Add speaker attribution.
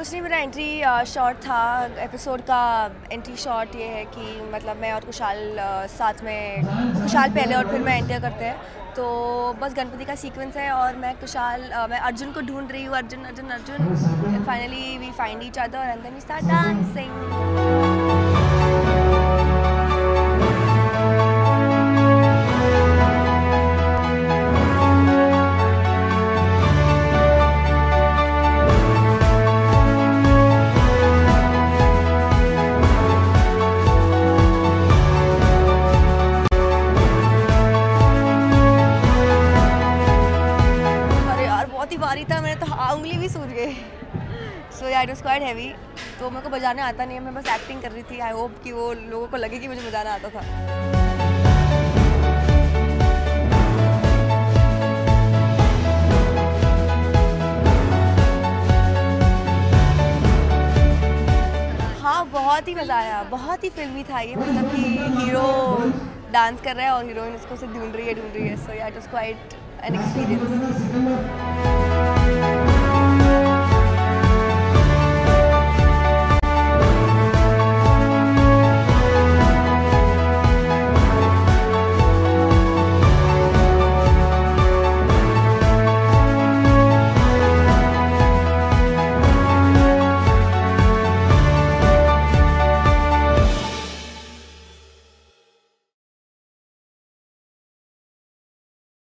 Speaker 1: Entry shot था। Episode का entry shot ये है कि मतलब मैं और कुशाल साथ में, कुशाल पहले और फिर मैं एंटर करते हैं। तो बस गणपति का सीक्वेंस है और मैं, कुशाल मैं अर्जुन को ढूंढ रही हूँ। Arjun Arjun Arjun. Finally we find each other and then we start dancing उंगली भी सूझ गई। So it was quite heavy तो मेरे को बजाना आता नहीं है, मैं बस एक्टिंग कर रही थी। आई होप कि वो लोगों को लगे कि मुझे बजाना आता था। हाँ बहुत ही मज़ा आया। बहुत ही फिल्मी था ये मतलब कि हीरो डांस कर रहा है और हीरोइन उसको से ढूंढ रही है, ढूंढ रही है। सो या इट क्वाइट एन experience.